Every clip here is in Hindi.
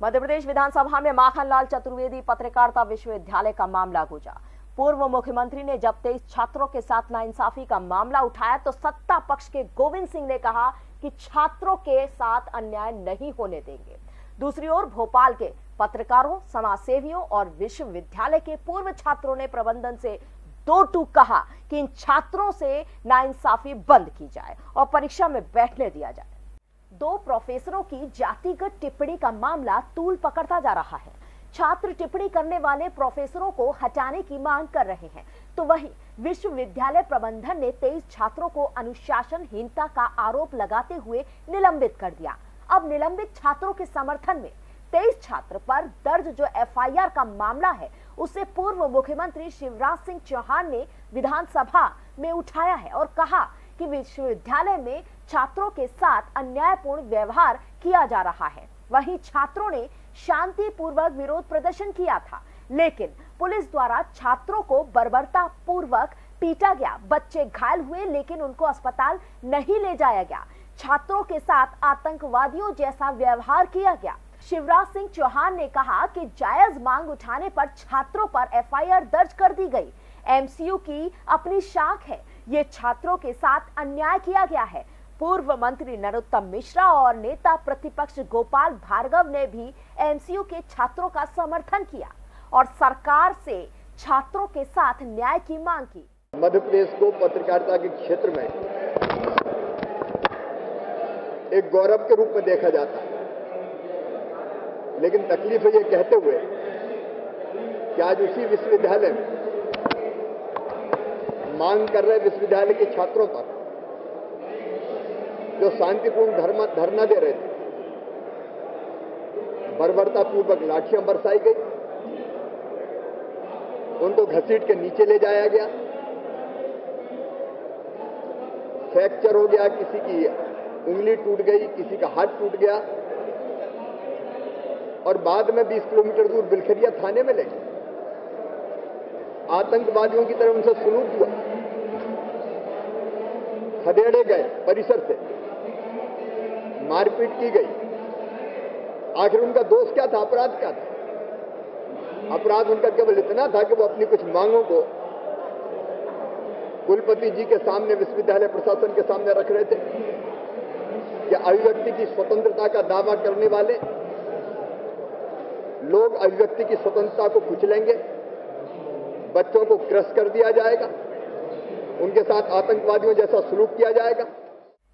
मध्य प्रदेश विधानसभा में माखनलाल चतुर्वेदी पत्रकारिता विश्वविद्यालय का मामला गुजा पूर्व मुख्यमंत्री ने जब तेईस छात्रों के साथ नाइंसाफी का मामला उठाया तो सत्ता पक्ष के गोविंद सिंह ने कहा कि छात्रों के साथ अन्याय नहीं होने देंगे। दूसरी ओर भोपाल के पत्रकारों समाज सेवियों और विश्वविद्यालय के पूर्व छात्रों ने प्रबंधन से दो टूक कहा कि इन छात्रों से नाइंसाफी बंद की जाए और परीक्षा में बैठने दिया जाए। दो प्रोफेसरों की जातिगत टिप्पणी का मामला तूल पकड़ता जा रहा है। छात्र टिप्पणी करने वाले प्रोफेसरों को हटाने की मांग कर रहे हैं। तो वहीं विश्वविद्यालय प्रबंधन ने तेईस छात्रों को अनुशासनहीनता का आरोप लगाते हुए निलंबित कर दिया। अब निलंबित छात्रों के समर्थन में तेईस छात्र पर दर्ज जो एफआईआर का मामला है, उसे पूर्व मुख्यमंत्री शिवराज सिंह चौहान ने विधानसभा में उठाया है और कहा कि विश्वविद्यालय में छात्रों के साथ अन्यायपूर्ण व्यवहार किया जा रहा है। वहीं छात्रों ने शांतिपूर्वक विरोध प्रदर्शन किया था, लेकिन पुलिस द्वारा छात्रों को बर्बरता पूर्वक पीटा गया। बच्चे घायल हुए, लेकिन उनको अस्पताल नहीं ले जाया गया। छात्रों के साथ आतंकवादियों जैसा व्यवहार किया गया। शिवराज सिंह चौहान ने कहा कि जायज़ मांग उठाने पर छात्रों पर एफआईआर दर्ज कर दी गई। एमसीयू की अपनी शाख है। ये छात्रों के साथ अन्याय किया गया है। पूर्व मंत्री नरोत्तम मिश्रा और नेता प्रतिपक्ष गोपाल भार्गव ने भी एमसीयू के छात्रों का समर्थन किया और सरकार से छात्रों के साथ न्याय की मांग की। मध्य प्रदेश को पत्रकारिता के क्षेत्र में एक गौरव के रूप में देखा जाता है। लेकिन तकलीफ़ ये कहते हुए कि आज उसी विश्वविद्यालय में मांग कर रहे विश्वविद्यालय के छात्रों पर, जो शांतिपूर्ण धरना दे रहे थे। बर्बरता पूर्वक लाठियाँ बरसाई गई। उनको घसीट के नीचे ले जाया गया। फ्रैक्चर हो गया, किसी की उंगली टूट गई, किसी का हाथ टूट गया। और बाद में 20 किलोमीटर दूर बिलखरिया थाने में ले गए। आतंकवादियों की तरह उनसे सुलूक हुआ। खदेड़े गए, परिसर से। मारपीट की गई। आखिर उनका दोष क्या था? अपराध क्या था? अपराध उनका केवल इतना था कि वो अपनी कुछ मांगों को कुलपति जी के सामने, विश्वविद्यालय प्रशासन के सामने रख रहे थे कि अभिव्यक्ति की स्वतंत्रता का दावा करने वाले लोग अभिव्यक्ति की स्वतंत्रता को कुचलेंगे बच्चों को क्रश कर दिया जाएगा। उनके साथ आतंकवादियों जैसा सलूक किया जाएगा।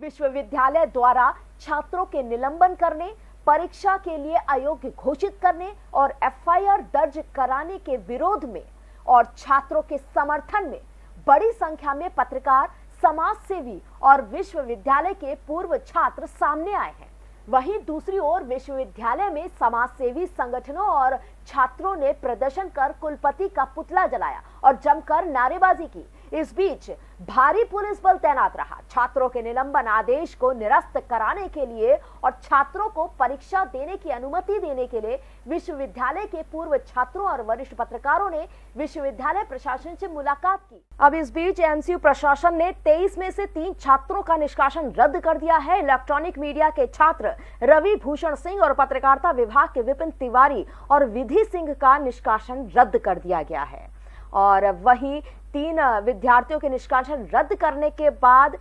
विश्वविद्यालय द्वारा छात्रों के निलंबन करने, परीक्षा के लिए अयोग्य घोषित करने और एफआईआर दर्ज कराने के विरोध में और छात्रों के समर्थन में बड़ी संख्या में पत्रकार समाज सेवी और विश्वविद्यालय के पूर्व छात्र सामने आए हैं। वहीं दूसरी ओर विश्वविद्यालय में समाज सेवी संगठनों और छात्रों ने प्रदर्शन कर कुलपति का पुतला जलाया और जमकर नारेबाजी की। इस बीच भारी पुलिस बल तैनात रहा। छात्रों के निलंबन आदेश को निरस्त कराने के लिए और छात्रों को परीक्षा देने की अनुमति देने के लिए विश्वविद्यालय के पूर्व छात्रों और वरिष्ठ पत्रकारों ने विश्वविद्यालय प्रशासन से मुलाकात की। अब इस बीच एमसीयू प्रशासन ने 23 में से तीन छात्रों का निष्कासन रद्द कर दिया है। इलेक्ट्रॉनिक मीडिया के छात्र रवि भूषण सिंह और पत्रकारिता विभाग के विपिन तिवारी और विधि सिंह का निष्कासन रद्द कर दिया गया है। और वहीं तीन विद्यार्थियों के निष्कासन रद्द करने के बाद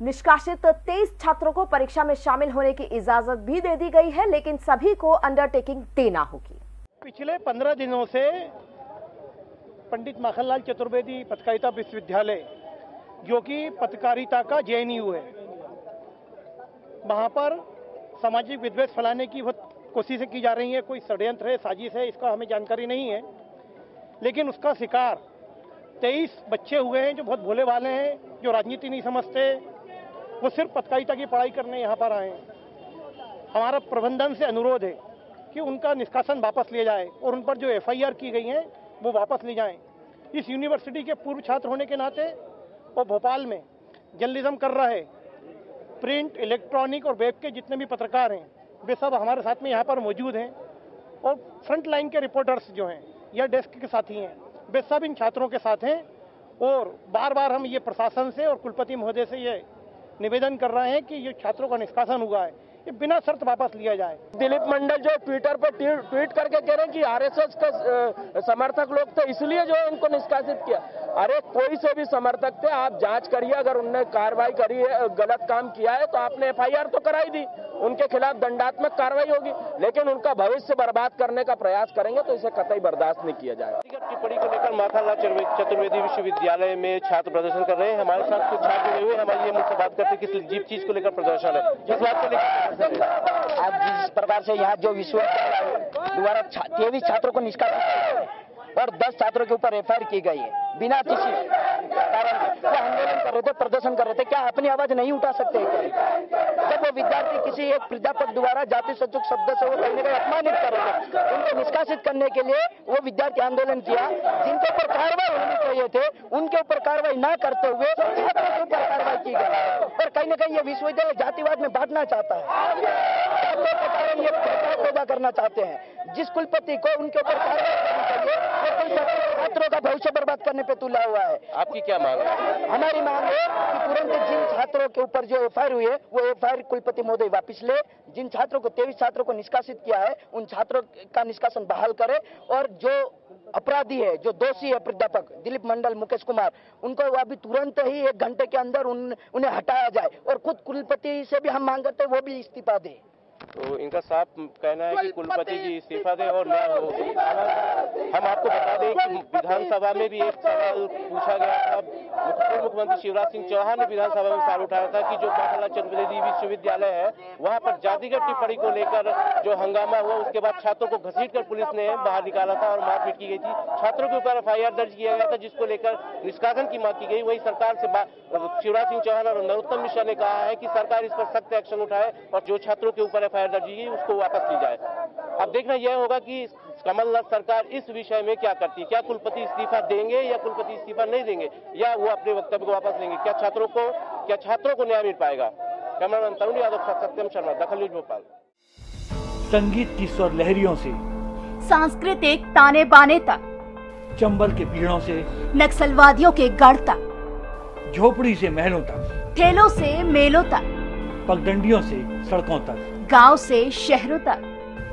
निष्कासित तेईस छात्रों को परीक्षा में शामिल होने की इजाज़त भी दे दी गई है, लेकिन सभी को अंडरटेकिंग देना होगी। पिछले पंद्रह दिनों से पंडित माखनलाल चतुर्वेदी पत्रकारिता विश्वविद्यालय, जो कि पत्रकारिता का जे है, वहाँ पर सामाजिक विद्वेष फैलाने की बहुत कोशिशें की जा रही है। कोई षड्यंत्र है, साजिश है, इसका हमें जानकारी नहीं है। लेकिन उसका शिकार तेईस बच्चे हुए हैं जो बहुत भोले वाले हैं, जो राजनीति नहीं समझते। वो सिर्फ़ पत्रकारिता की पढ़ाई करने यहाँ पर आए हैं। हमारा प्रबंधन से अनुरोध है कि उनका निष्कासन वापस लिया जाए और उन पर जो एफआईआर की गई हैं, वो वापस ली जाएँ। इस यूनिवर्सिटी के पूर्व छात्र होने के नाते और भोपाल में जर्नलिज्म कर रहे प्रिंट, इलेक्ट्रॉनिक और वेब के जितने भी पत्रकार हैं, वे सब हमारे साथ में यहाँ पर मौजूद हैं और फ्रंट लाइन के रिपोर्टर्स जो हैं या डेस्क के साथी हैं वे सब इन छात्रों के साथ हैं और बार बार हम ये प्रशासन से और कुलपति महोदय से ये निवेदन कर रहे हैं कि ये छात्रों का निष्कासन हुआ है। ये बिना शर्त वापस लिया जाए। दिलीप मंडल जो ट्विटर पर ट्वीट करके कह रहे हैं कि आरएसएस का समर्थक लोग थे, इसलिए जो है उनको निष्कासित किया। अरे, कोई से भी समर्थक थे, आप जाँच करिए, अगर उनने कार्रवाई करी है गलत काम किया है तो आपने एफआईआर तो कराई दी। उनके खिलाफ दंडात्मक कार्रवाई होगी, लेकिन उनका भविष्य बर्बाद करने का प्रयास करेंगे तो इसे कतई बर्दाश्त नहीं किया जाएगा। टिप्पणी को लेकर माथालाल चतुर्वेदी विश्वविद्यालय में छात्र प्रदर्शन कर रहे हैं। हमारे साथ कुछ छात्र जुड़े हुए हमारी ये मुझसे बात करते किस जीप चीज़ को लेकर प्रदर्शन है। किस बात को लेकर जिस प्रकार से यहाँ जो विश्वविद्यालय द्वारा तेईस छात्रों को निष्कासित और दस छात्रों के ऊपर एफ़ की गई है। बिना किसी कारण वो आंदोलन कर रहे थे, प्रदर्शन कर रहे थे। क्या अपनी आवाज़ नहीं उठा सकते जब वो विद्यार्थी किसी एक प्राध्यापक द्वारा जाति सचुक शब्द से वो कहने का अपमानित कर रहे थे निष्कासित करने के लिए वो विद्यार्थी आंदोलन किया, जिनके ऊपर कार्रवाई होनी चाहिए थे, उनके ऊपर कार्रवाई ना करते हुए कार्रवाई की गई। और कहीं ना कहीं ये विश्वविद्यालय जातिवाद में बांटना चाहता है। ये पैदा करना चाहते हैं। जिस कुलपति को उनके ऊपर छात्रों का भविष्य बर्बाद करने पे तुला हुआ है। आपकी क्या मांग है? हमारी मांग है कि तुरंत जिन छात्रों के ऊपर जो एफ़ हुई है वो एफआईआर कुलपति महोदय वापिस ले। जिन छात्रों को तेईस छात्रों को निष्कासित किया है उन छात्रों का निष्कासन बहाल करे और जो अपराधी है जो दोषी है प्राध्यापक दिलीप मंडल मुकेश कुमार उनको अभी तुरंत ही एक घंटे के अंदर उन, उन्हें हटाया जाए। और खुद कुलपति से भी हम मांग करते वो भी इस्तीफा दे। तो इनका साफ़ कहना है कि कुलपति जी इस्तीफा दे और ना हो हम आपको बता दें कि विधानसभा में भी एक सवाल पूछा गया था। पूर्व मुख्यमंत्री शिवराज सिंह चौहान ने विधानसभा में सवाल उठाया था कि जो माखनलाल चतुर्वेदी विश्वविद्यालय है, वहाँ पर जातिगत टिप्पणी को लेकर जो हंगामा हुआ, उसके बाद छात्रों को घसीट कर पुलिस ने बाहर निकाला था और मारपीट की गई थी। छात्रों के ऊपर एफआईआर दर्ज किया गया था, जिसको लेकर निष्कासन की मांग की गई। वही सरकार से शिवराज सिंह चौहान और नरोत्तम मिश्रा ने कहा है कि सरकार इस पर सख्त एक्शन उठाए और जो छात्रों के ऊपर एफआईआर दर्ज की गई, उसको वापस ली जाए। अब देखना यह होगा कि कमलनाथ सरकार इस विषय में क्या करती है? क्या कुलपति इस्तीफा देंगे या कुलपति इस्तीफा नहीं देंगे? या वो अपने वक्तव्य को वापस लेंगे? क्या छात्रों को क्या छात्रों को न्याय मिल पाएगा? Cameraman Tarun Yadav Satyam Sharma Dakhal news Bhopal. संगीत की स्वर लहरियों से सांस्कृतिक ताने बाने तक चंबल के पीड़ों से नक्सलवादियों के गढ़ तक झोपड़ी से महलों तक ठेलों से मेलों तक पगडंडियों से सड़कों तक। गाँव से शहरों तक।